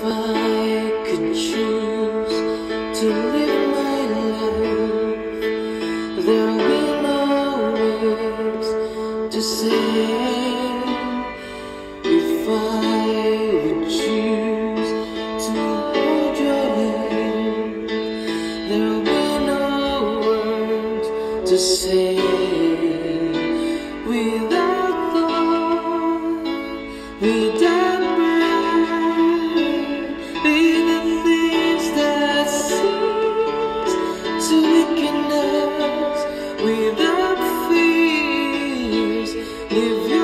If I could choose to live my life, there will be no words to say if I would choose to hold your hand, there will be no words to say without thought, without. J'ai vu